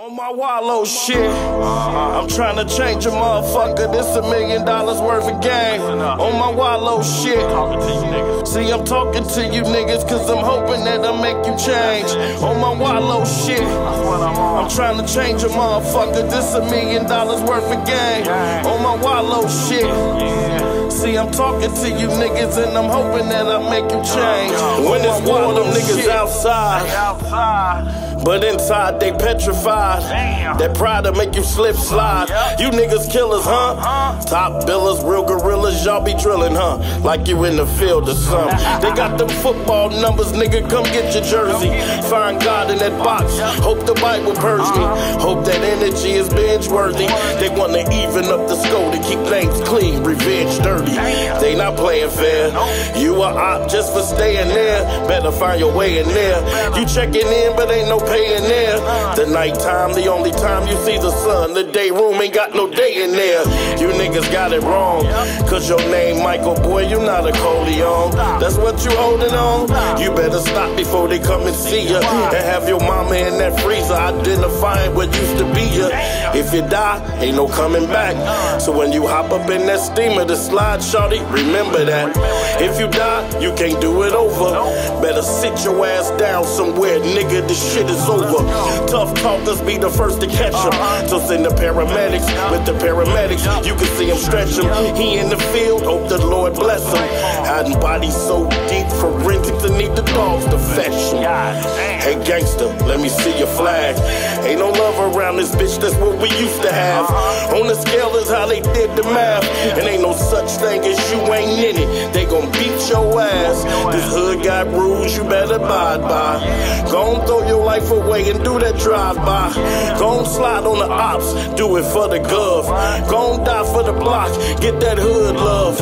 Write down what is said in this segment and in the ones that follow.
On my Wallo shit, I'm trying to change a motherfucker. This a million dollars worth of game. On my Wallo shit. See, I'm talking to you niggas cause I'm hoping that I make you change. On my Wallo shit, I'm trying to change a motherfucker. This a million dollars worth of game. On my wallow shit. See, I'm talking to you niggas and I'm hoping that I make you change. When it's war, them niggas outside. But inside they petrified. That pride to make you slip slide. You niggas killers, huh? Top billers, real gorillas, y'all be drilling, huh? Like you in the field or something. they got them football numbers, nigga. Come get your jersey. Find God in that box. Hope the Bible purge me. Hope that energy is binge worthy. They wanna even up the score to keep things clean, revenge dirty. They not playing fair. You a op just for staying there. Better find your way in there. You checking in, but ain't no paying there. The nighttime, the only time you see the sun. The day room ain't got no day in there. You niggas got it wrong. Cause your name Michael, boy, you not a Corleone. That's what you holding on. You better stop before they come and see ya. And have your mama in that freezer identifying what used to be If you die, ain't no coming back. So when you hop up in that steamer to slide, shorty, remember that. If you die, you can't do it over. Better sit your ass down somewhere, nigga. This shit is over. Tough talkers be the first to catch him. So send the paramedics. With the paramedics, you can see him stretch him. He in the field, hope the Lord bless him. Hiding bodies so deep, forensics, I need the dogs to fetch him. Hey gangster, let me see your flag. Ain't no love around this bitch, that's what we used to have. Uh-huh. On the scale is how they did the math. And ain't no such thing as you ain't in it. They gon' beat your ass. This hood got rules you better abide by. Gon' throw your life away and do that drive by. Gon' slide on the ops, do it for the gov. Gon' die for the block, get that hood love.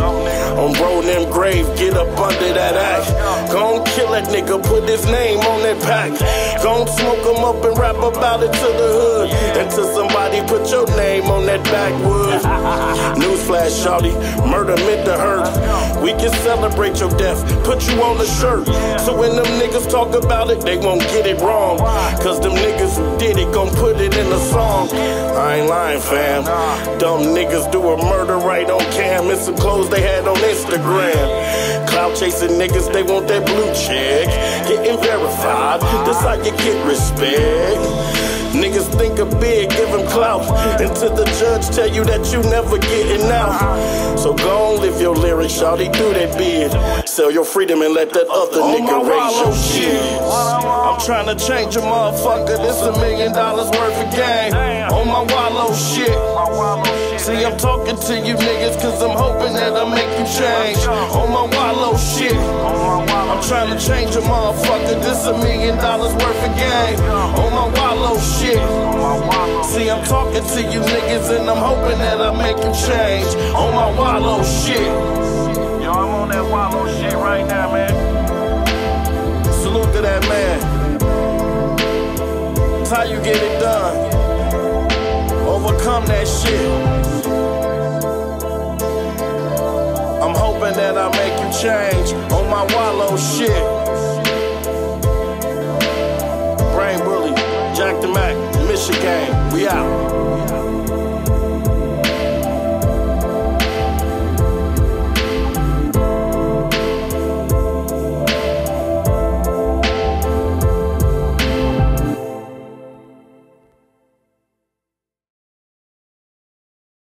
On bro them grave, get up under that act. That nigga, put his name on that pack. Gon' smoke him up and rap about it to the hood. Until somebody put your name. Newsflash, shawty, murder meant to hurt. We can celebrate your death, put you on the shirt. So when them niggas talk about it, they won't get it wrong. Cause them niggas who did it gon' put it in the song. I ain't lying, fam. Dumb niggas do a murder right on cam. It's some clothes they had on Instagram. Cloud chasing niggas, they want that blue check. Getting verified, that's how you get respect. Niggas think of big, give them clout. Until the judge tell you that you never getting out. So go on, live your lyrics, shawty, do that bid. Sell your freedom and let that other nigga raise your shit. I'm trying to change a motherfucker, this a million dollars worth of game. On my Wallo oh shit. See, I'm talking to you niggas cause I'm hoping that I make you change. On my Wallo shit. I'm trying to change a motherfucker, this a million dollars worth of game. On my Wallo shit. See, I'm talking to you niggas and I'm hoping that I make you change. On my Wallo shit. Yo, I'm on that Wallo shit right now, man. Salute to that man. That's how you get it done. That shit. I'm hoping that I make you change on my Wallo shit.